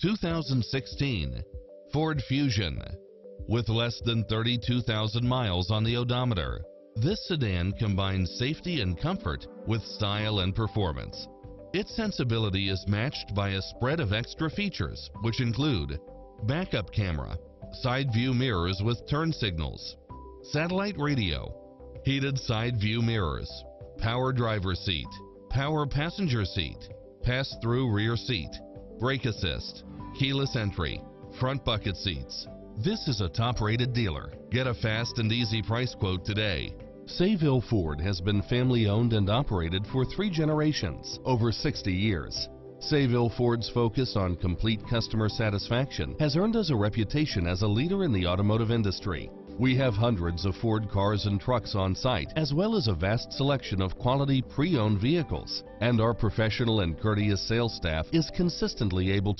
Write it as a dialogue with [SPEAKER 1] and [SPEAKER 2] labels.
[SPEAKER 1] 2016 Ford Fusion. With less than 32,000 miles on the odometer, this sedan combines safety and comfort with style and performance. Its sensibility is matched by a spread of extra features, which include backup camera, side view mirrors with turn signals, satellite radio, heated side view mirrors, power driver seat, power passenger seat, pass-through rear seat, brake assist, keyless entry, front bucket seats. This is a top-rated dealer. Get a fast and easy price quote today. Sayville Ford has been family owned and operated for three generations, over 60 years. Sayville Ford's focus on complete customer satisfaction has earned us a reputation as a leader in the automotive industry. We have hundreds of Ford cars and trucks on site, as well as a vast selection of quality pre-owned vehicles. And our professional and courteous sales staff is consistently able